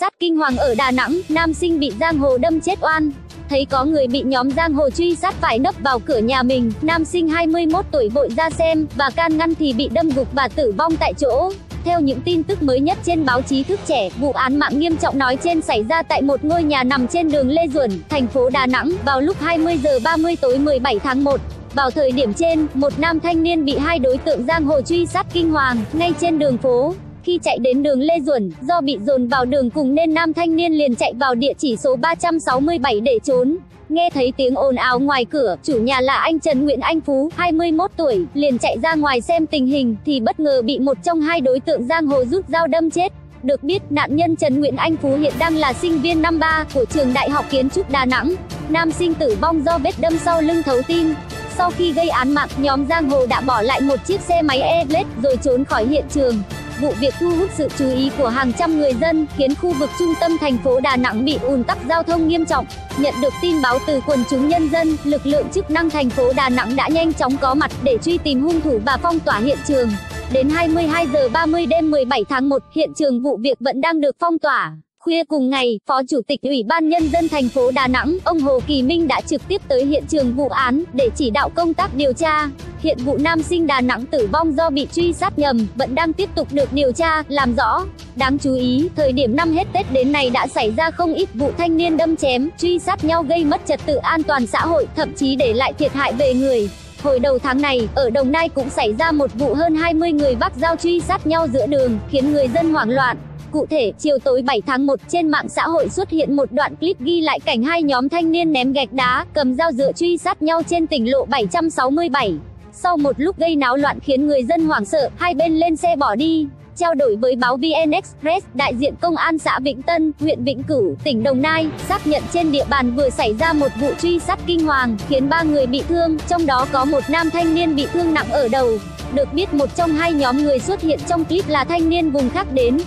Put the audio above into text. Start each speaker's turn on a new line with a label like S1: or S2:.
S1: sát kinh hoàng ở Đà Nẵng, nam sinh bị giang hồ đâm chết oan. Thấy có người bị nhóm giang hồ truy sát phải nấp vào cửa nhà mình, nam sinh 21 tuổi vội ra xem và can ngăn thì bị đâm gục và tử vong tại chỗ. Theo những tin tức mới nhất trên báo chí thức trẻ, vụ án mạng nghiêm trọng nói trên xảy ra tại một ngôi nhà nằm trên đường Lê Duẩn, thành phố Đà Nẵng vào lúc 20 giờ 30 tối 17 tháng 1. Vào thời điểm trên, một nam thanh niên bị hai đối tượng giang hồ truy sát kinh hoàng ngay trên đường phố. Khi chạy đến đường Lê Duẩn, do bị dồn vào đường cùng nên nam thanh niên liền chạy vào địa chỉ số 367 để trốn. Nghe thấy tiếng ồn ào ngoài cửa, chủ nhà là anh Trần Nguyễn Anh Phú, 21 tuổi, liền chạy ra ngoài xem tình hình thì bất ngờ bị một trong hai đối tượng giang hồ rút dao đâm chết. Được biết, nạn nhân Trần Nguyễn Anh Phú hiện đang là sinh viên năm 3 của trường Đại học Kiến trúc Đà Nẵng. Nam sinh tử vong do vết đâm sau lưng thấu tim. Sau khi gây án mạng, nhóm giang hồ đã bỏ lại một chiếc xe máy e rồi trốn khỏi hiện trường. Vụ việc thu hút sự chú ý của hàng trăm người dân, khiến khu vực trung tâm thành phố Đà Nẵng bị ùn tắc giao thông nghiêm trọng. Nhận được tin báo từ quần chúng nhân dân, lực lượng chức năng thành phố Đà Nẵng đã nhanh chóng có mặt để truy tìm hung thủ và phong tỏa hiện trường. Đến 22 giờ 30 đêm 17 tháng 1, hiện trường vụ việc vẫn đang được phong tỏa. Khuya cùng ngày, Phó Chủ tịch Ủy ban Nhân dân thành phố Đà Nẵng, ông Hồ Kỳ Minh đã trực tiếp tới hiện trường vụ án để chỉ đạo công tác điều tra. Hiện vụ nam sinh Đà Nẵng tử vong do bị truy sát nhầm vẫn đang tiếp tục được điều tra, làm rõ. Đáng chú ý, thời điểm năm hết Tết đến nay đã xảy ra không ít vụ thanh niên đâm chém, truy sát nhau gây mất trật tự an toàn xã hội, thậm chí để lại thiệt hại về người. Hồi đầu tháng này, ở Đồng Nai cũng xảy ra một vụ hơn 20 người bắt giao truy sát nhau giữa đường, khiến người dân hoảng loạn. Cụ thể, chiều tối 7 tháng 1, trên mạng xã hội xuất hiện một đoạn clip ghi lại cảnh hai nhóm thanh niên ném gạch đá, cầm dao dựa truy sát nhau trên tỉnh lộ 767. Sau một lúc gây náo loạn khiến người dân hoảng sợ, hai bên lên xe bỏ đi. Trao đổi với báo VN Express, đại diện công an xã Vĩnh Tân, huyện Vĩnh Cửu, tỉnh Đồng Nai, xác nhận trên địa bàn vừa xảy ra một vụ truy sát kinh hoàng, khiến ba người bị thương, trong đó có một nam thanh niên bị thương nặng ở đầu. Được biết một trong hai nhóm người xuất hiện trong clip là thanh niên vùng khác đến,